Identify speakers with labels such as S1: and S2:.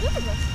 S1: Super.